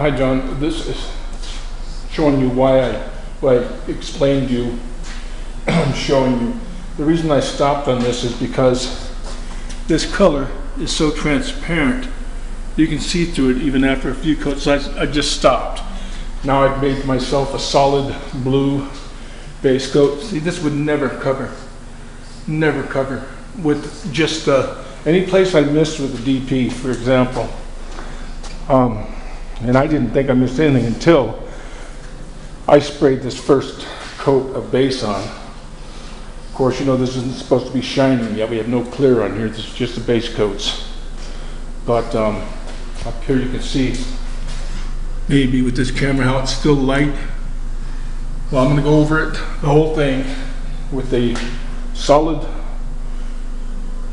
Hi, John. This is showing you why I, why I explained you, I'm showing you. The reason I stopped on this is because this color is so transparent. You can see through it even after a few coats. I, I just stopped. Now I've made myself a solid blue base coat. See, this would never cover, never cover with just uh, any place I missed with the DP, for example. Um, and I didn't think I missed anything until I sprayed this first coat of base on. Of course, you know this isn't supposed to be shiny yet. We have no clear on here. This is just the base coats. But um, up here you can see maybe with this camera how it's still light. Well, I'm going to go over it, the whole thing, with a solid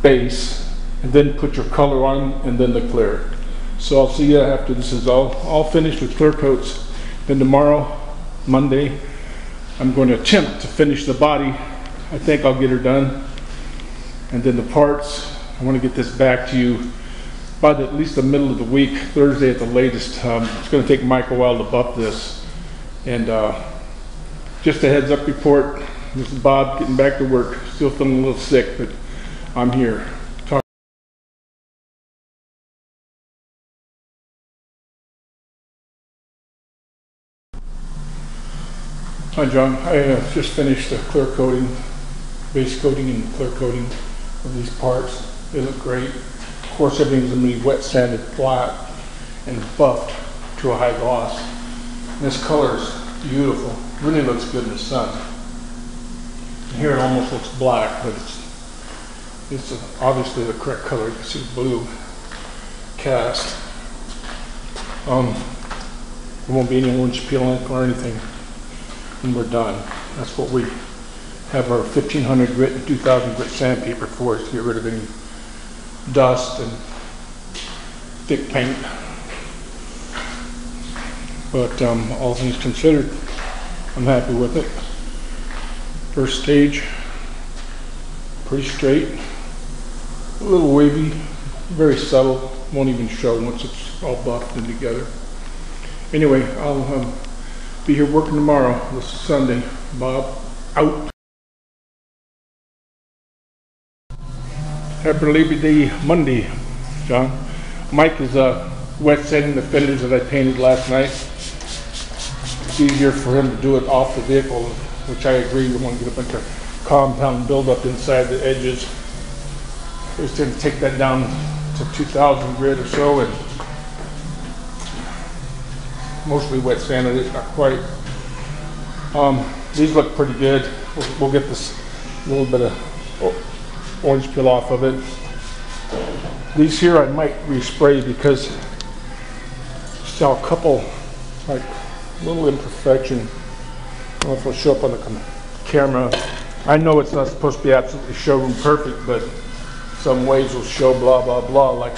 base, and then put your color on, and then the clear. So I'll see you after this is all, all finished with clear coats. Then tomorrow, Monday, I'm going to attempt to finish the body. I think I'll get her done. And then the parts, I want to get this back to you by the, at least the middle of the week, Thursday at the latest. Um, it's going to take Mike a while to buff this. And uh, just a heads up report, this is Bob getting back to work. Still feeling a little sick, but I'm here. Hi John, I uh, just finished the clear coating, base coating and clear coating of these parts. They look great. Of course, everything's gonna be wet sanded flat and buffed to a high gloss. And this color is beautiful, really looks good in the sun. Here it almost looks black, but it's it's obviously the correct color. You can see the blue cast. Um, there won't be any orange peel ink or anything when we're done. That's what we have our 1500 grit and 2000 grit sandpaper for, is to get rid of any dust and thick paint. But um, all things considered, I'm happy with it. First stage, pretty straight, a little wavy, very subtle, won't even show once it's all buffed and together. Anyway, I'll um, be here working tomorrow, this is Sunday. Bob, out. Happy Labor Day Monday, John. Mike is uh, wet setting the fenders that I painted last night. It's easier for him to do it off the vehicle, which I agree, we want to get a bunch of compound buildup inside the edges. Just going to take that down to 2,000 grit or so and mostly wet sanded it's not quite. Um, these look pretty good. We'll, we'll get this little bit of orange peel off of it. These here I might respray because saw a couple like little imperfection. I don't know if it'll show up on the camera. I know it's not supposed to be absolutely showroom perfect, but some ways will show blah blah blah like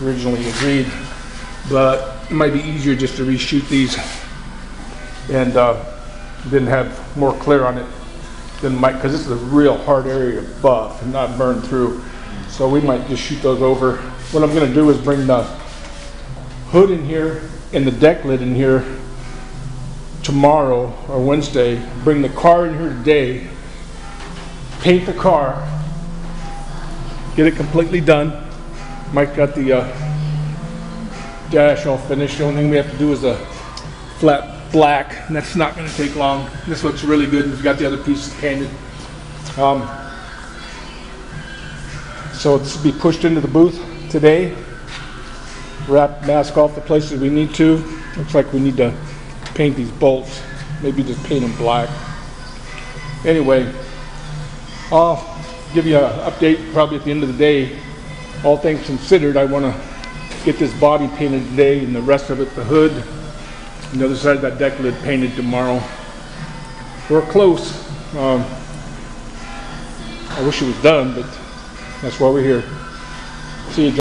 we originally agreed. But it might be easier just to reshoot these and uh, then have more clear on it than might, because this is a real hard area to buff and not burn through. So we might just shoot those over. What I'm gonna do is bring the hood in here and the deck lid in here tomorrow or Wednesday. Bring the car in here today, paint the car, get it completely done. Mike got the uh, dash all finished. The only thing we have to do is a flat black, and that's not going to take long. This looks really good. We've got the other pieces painted. Um, so this will be pushed into the booth today. Wrap mask off the places we need to. Looks like we need to paint these bolts. Maybe just paint them black. Anyway, I'll give you an update probably at the end of the day. All things considered, I want to get this body painted today and the rest of it, the hood, and the other side of that deck lid painted tomorrow. We're close. Um, I wish it was done, but that's why we're here. See you. John.